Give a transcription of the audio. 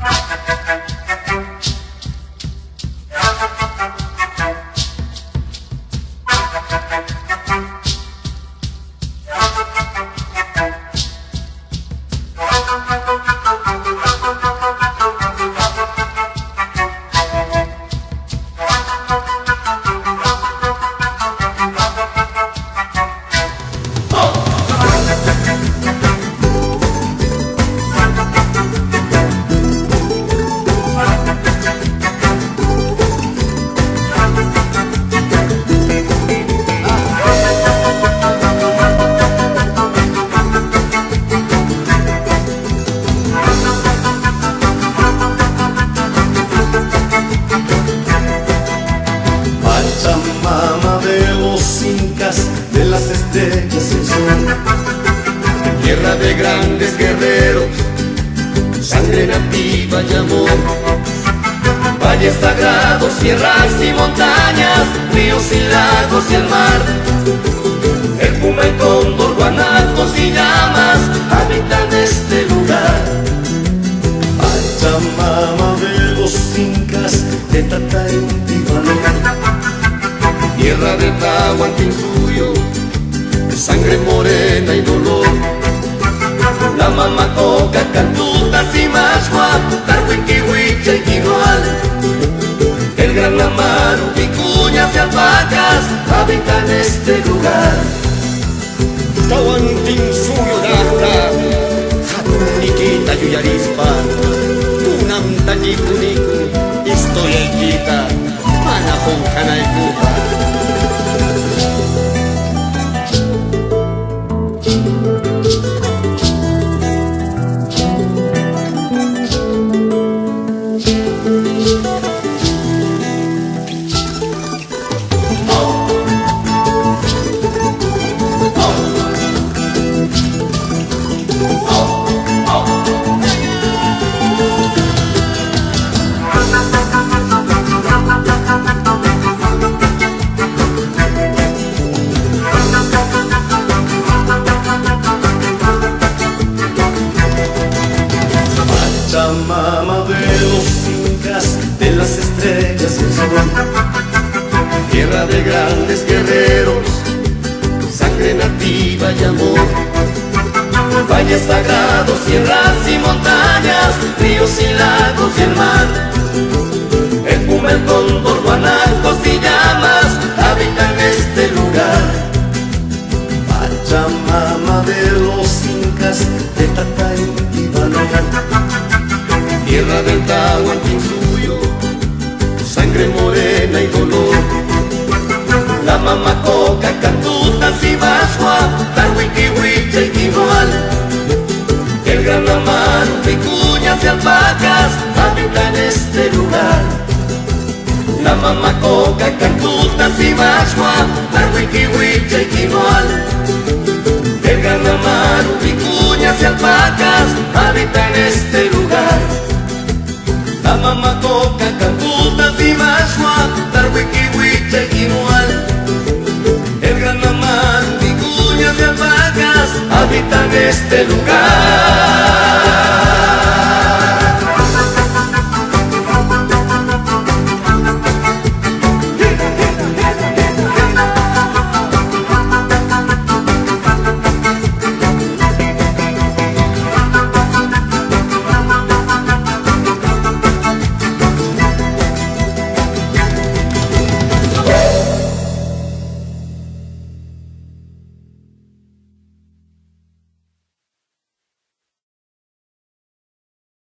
Thank you. Pachamama de los incas, de las estrellas el sol. Tierra de grandes guerreros, sangre nativa y amor. Valles sagrados, sierras y montañas, ríos y lagos y el mar. El puma, cóndor, guanacos y llamas habitan este lugar. Pachamama de los incas, de Tierra de Tahuantinsuyo, sangre morena y dolor. La mamacoca, cantutas y mashua, tarhuinquihuicha y quinoal. El gran lamaro, vicuñas y alpacas habitan este lugar. Tawantinsuyo dahta Hatunikita yuyarispa Tunam tallipuniku Valles sagrados, sierras y montañas, ríos y lagos y el mar. El puma, el cóndor, guanacos y llamas habitan este lugar. Pachamama de los incas De Tataintihuatán Tierra del Tahuantinsuyo, sangre morena y dolor. La mamacoca, cantutas y basua, alpacas habitan este lugar. La mamacoca, y basua, tarhuiquihuicha y quinoal. El gran amaro, vicuñas y alpacas habitan este lugar. La mamacoca, y mashua, tarhuiquihuicha y quinoal. El gran amaro, vicuñas y alpacas habitan este lugar.